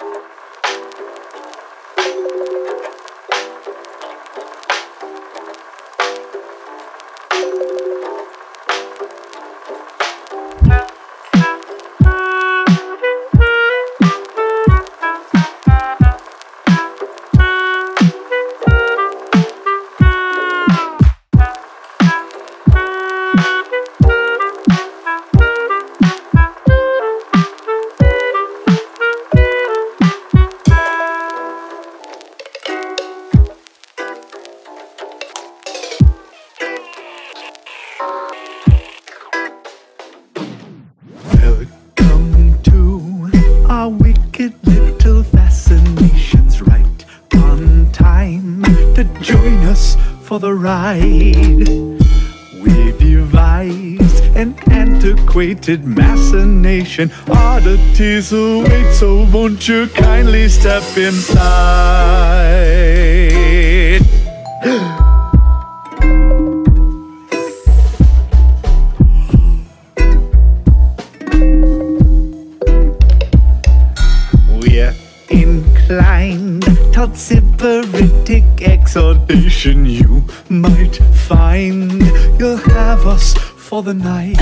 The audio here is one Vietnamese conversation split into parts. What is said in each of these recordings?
Thank you. Wicked little fascinations, right on time to join us for the ride. We devise an antiquated machination. Oddities await, so won't you kindly step inside? We're inclined toward sybaritic exhortation. You might find you'll have us for the night.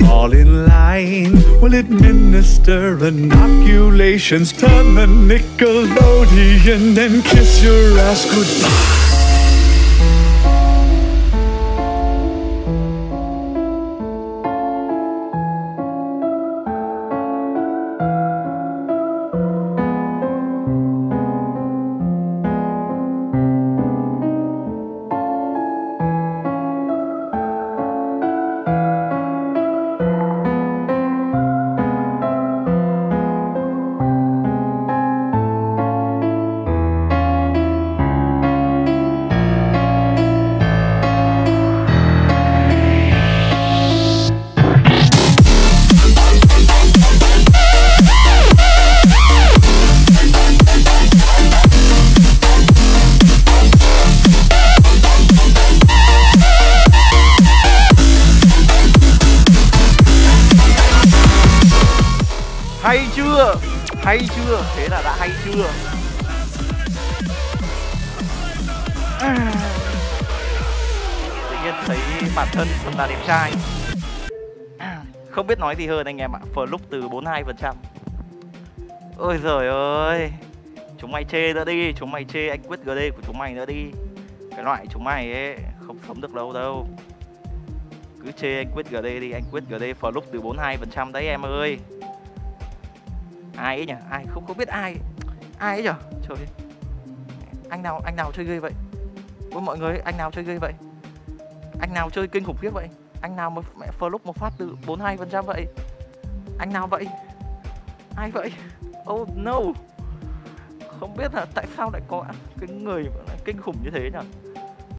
Fall in line, we'll administer inoculations. Turn the Nickelodeon and kiss your ass goodbye. Hay chưa? Hay chưa? Thế là đã hay chưa? Tự nhiên thấy bản thân là đẹp trai. Không biết nói gì hơn anh em ạ. Phờ lúc từ 42 phần trăm. Ôi giời ơi. Chúng mày chê nữa đi. Chúng mày chê anh quyết gd của chúng mày nữa đi. Cái loại chúng mày ấy, không sống được lâu đâu. Cứ chê anh quyết gd đi. Anh quyết gd phờ lúc từ 42 phần trăm đấy em ơi ai ấy nhỉ? Ai? Không không biết ai. Ai ấy nhỉ? Trời. Ơi. anh nào anh nào chơi ghê vậy? Ôi, mọi người anh nào chơi ghê vậy? Anh nào chơi kinh khủng khiếp vậy? Anh nào mà mẹ flop một phát từ 42 phần trăm vậy? Anh nào vậy? Ai vậy? Oh no. Không biết là tại sao lại có cái người kinh khủng như thế nhỉ?